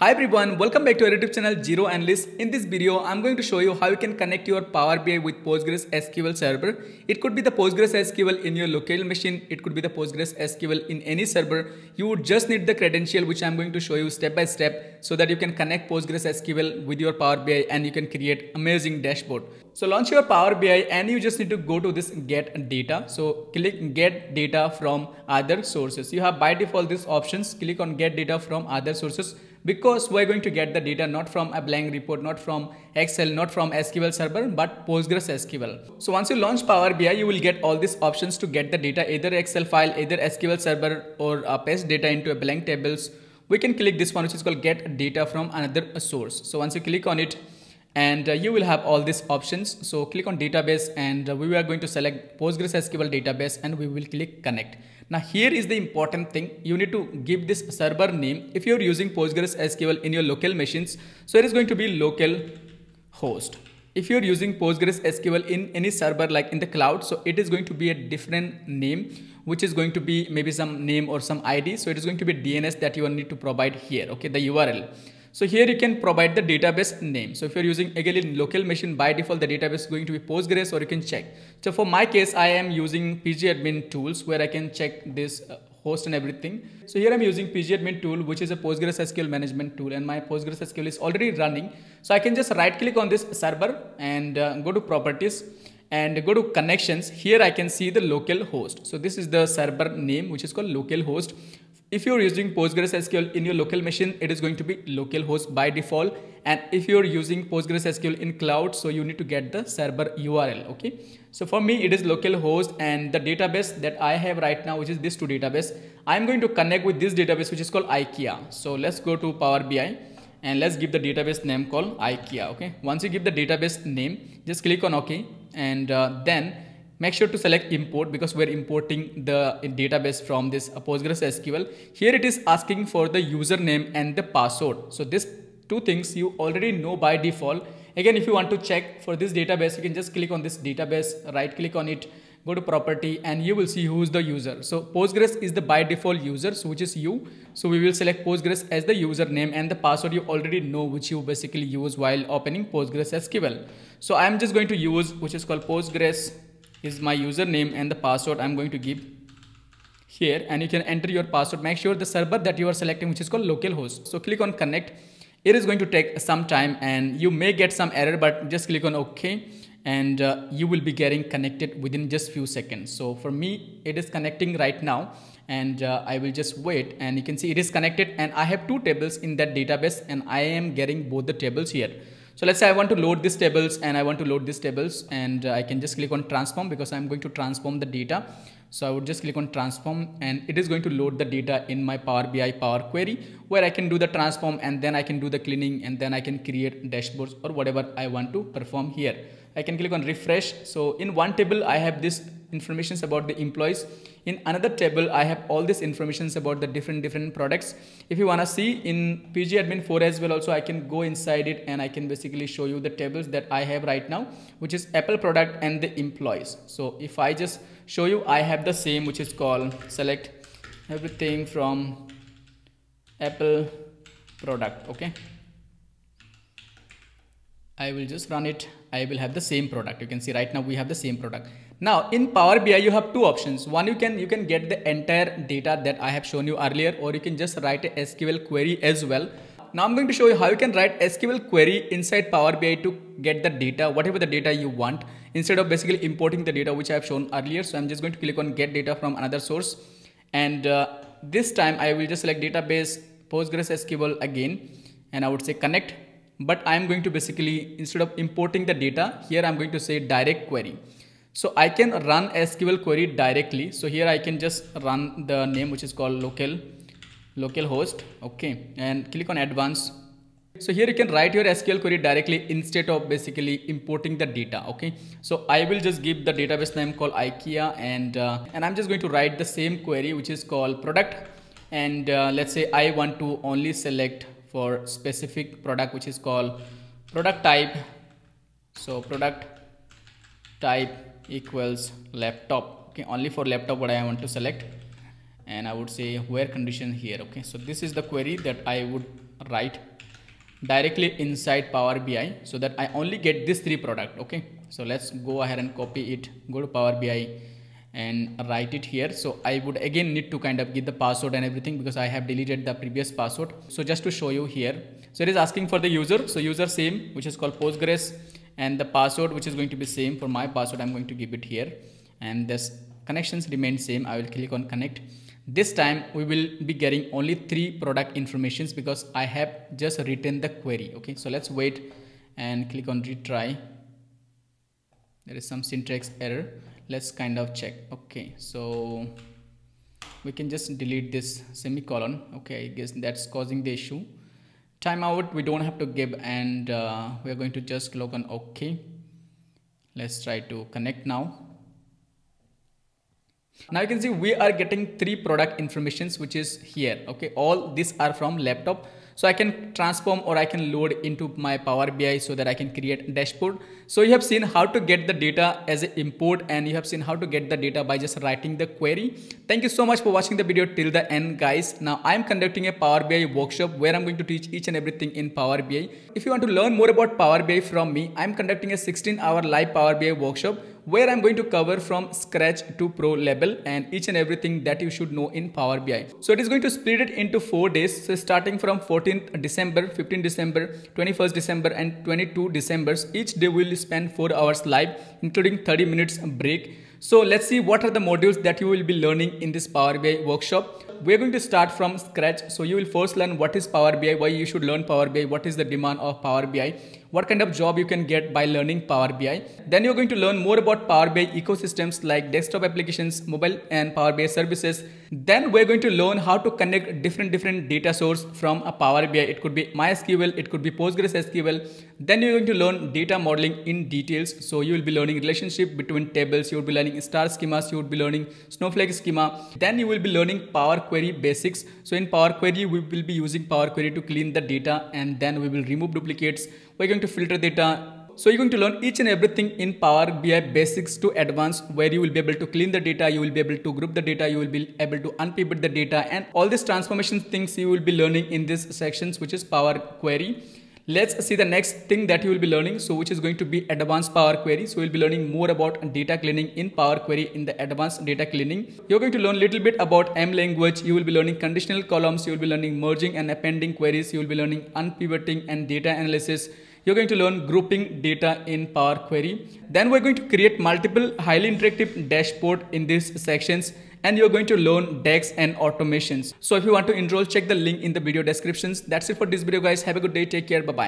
Hi everyone, welcome back to our YouTube channel Zero Analyst. In this video, I'm going to show you how you can connect your Power BI with Postgres SQL server. It could be the Postgres SQL in your local machine. It could be the Postgres SQL in any server. You would just need the credential which I'm going to show you step by step so that you can connect Postgres SQL with your Power BI and you can create amazing dashboard. So launch your Power BI and you just need to go to this get data. So click get data from other sources. You have by default these options. Click on get data from other sources because we're going to get the data not from a blank report, not from Excel, not from SQL server, but Postgres SQL. So once you launch Power BI, you will get all these options to get the data, either Excel file, either SQL server or uh, paste data into a blank tables. We can click this one, which is called get data from another source. So once you click on it, and uh, you will have all these options. So click on database and uh, we are going to select Postgres SQL database and we will click connect. Now here is the important thing. You need to give this server name. If you're using Postgres SQL in your local machines, so it is going to be local host. If you're using Postgres SQL in any server like in the cloud, so it is going to be a different name, which is going to be maybe some name or some ID. So it is going to be DNS that you will need to provide here. Okay, the URL. So here you can provide the database name. So if you're using again in local machine by default, the database is going to be Postgres or you can check. So for my case, I am using pgadmin tools where I can check this uh, host and everything. So here I'm using pgadmin tool, which is a Postgres SQL management tool and my Postgres SQL is already running. So I can just right click on this server and uh, go to properties and go to connections. Here I can see the local host. So this is the server name, which is called local host. If you're using Postgres SQL in your local machine, it is going to be localhost by default. And if you're using Postgres SQL in cloud, so you need to get the server URL. Okay. So for me, it is localhost and the database that I have right now, which is this two database, I'm going to connect with this database, which is called IKEA. So let's go to Power BI and let's give the database name called IKEA. Okay. Once you give the database name, just click on OK. And uh, then make sure to select import because we're importing the database from this Postgres SQL. Here it is asking for the username and the password. So this two things you already know by default. Again, if you want to check for this database, you can just click on this database, right click on it, go to property and you will see who's the user. So Postgres is the by default user, so which is you. So we will select Postgres as the username and the password you already know, which you basically use while opening Postgres SQL. So I'm just going to use, which is called Postgres is my username and the password I'm going to give here. And you can enter your password. Make sure the server that you are selecting which is called localhost. So click on connect. It is going to take some time and you may get some error but just click on ok and uh, you will be getting connected within just few seconds. So for me it is connecting right now and uh, I will just wait and you can see it is connected and I have two tables in that database and I am getting both the tables here so let's say I want to load these tables and I want to load these tables and uh, I can just click on transform because I'm going to transform the data. So I would just click on transform and it is going to load the data in my Power BI Power Query where I can do the transform and then I can do the cleaning and then I can create dashboards or whatever I want to perform here. I can click on refresh. So in one table, I have this informations about the employees. In another table, I have all this informations about the different different products. If you want to see in pg admin 4 as well, also I can go inside it and I can basically show you the tables that I have right now, which is Apple product and the employees. So if I just show you, I have the same, which is called select everything from Apple product. Okay. I will just run it. I will have the same product. You can see right now we have the same product. Now in Power BI, you have two options. One, you can, you can get the entire data that I have shown you earlier, or you can just write a SQL query as well. Now I'm going to show you how you can write SQL query inside Power BI to get the data, whatever the data you want, instead of basically importing the data which I have shown earlier. So I'm just going to click on get data from another source. And uh, this time I will just select database Postgres SQL again, and I would say connect but I'm going to basically, instead of importing the data, here I'm going to say direct query. So I can run SQL query directly. So here I can just run the name which is called local, localhost. Okay. And click on advanced. So here you can write your SQL query directly instead of basically importing the data. Okay. So I will just give the database name called IKEA and, uh, and I'm just going to write the same query which is called product. And uh, let's say I want to only select for specific product which is called product type so product type equals laptop okay only for laptop what I want to select and I would say where condition here okay so this is the query that I would write directly inside Power BI so that I only get this three product. Okay. So let's go ahead and copy it. Go to Power BI and write it here. So I would again need to kind of give the password and everything because I have deleted the previous password. So just to show you here. So it is asking for the user. So user same, which is called Postgres and the password, which is going to be same for my password. I'm going to give it here and this connections remain same. I will click on connect. This time we will be getting only three product informations because I have just written the query. Okay. So let's wait and click on retry. There is some syntax error let's kind of check. Okay so we can just delete this semicolon. Okay I guess that's causing the issue. Timeout we don't have to give and uh, we're going to just click on. Okay let's try to connect now. Now you can see we are getting three product informations which is here. Okay all these are from laptop so I can transform or I can load into my Power BI so that I can create dashboard. So you have seen how to get the data as an import and you have seen how to get the data by just writing the query. Thank you so much for watching the video till the end guys. Now I'm conducting a Power BI workshop where I'm going to teach each and everything in Power BI. If you want to learn more about Power BI from me, I'm conducting a 16 hour live Power BI workshop where I'm going to cover from scratch to pro level and each and everything that you should know in Power BI. So it is going to split it into four days. So starting from 14th December, 15 December, 21st December and 22 December. Each day will spend four hours live including 30 minutes break. So let's see what are the modules that you will be learning in this Power BI workshop we're going to start from scratch. So you will first learn what is Power BI, why you should learn Power BI, what is the demand of Power BI, what kind of job you can get by learning Power BI. Then you're going to learn more about Power BI ecosystems like desktop applications, mobile and Power BI services. Then we're going to learn how to connect different different data source from a Power BI. It could be MySQL, it could be Postgres SQL. Then you're going to learn data modeling in details. So you will be learning relationship between tables, you will be learning star schemas, you will be learning snowflake schema. Then you will be learning Power Query basics. So in Power Query, we will be using Power Query to clean the data and then we will remove duplicates. We're going to filter data. So you're going to learn each and everything in Power BI basics to advanced where you will be able to clean the data, you will be able to group the data, you will be able to unpivot the data and all these transformation things you will be learning in this sections which is Power Query. Let's see the next thing that you will be learning. So which is going to be advanced Power Query. So we'll be learning more about data cleaning in Power Query in the advanced data cleaning. You're going to learn a little bit about M language. You will be learning conditional columns. You will be learning merging and appending queries. You will be learning unpivoting and data analysis you're going to learn grouping data in Power Query. Then we're going to create multiple highly interactive dashboard in these sections and you're going to learn DAX and automations. So if you want to enroll, check the link in the video descriptions. That's it for this video guys. Have a good day. Take care. Bye-bye.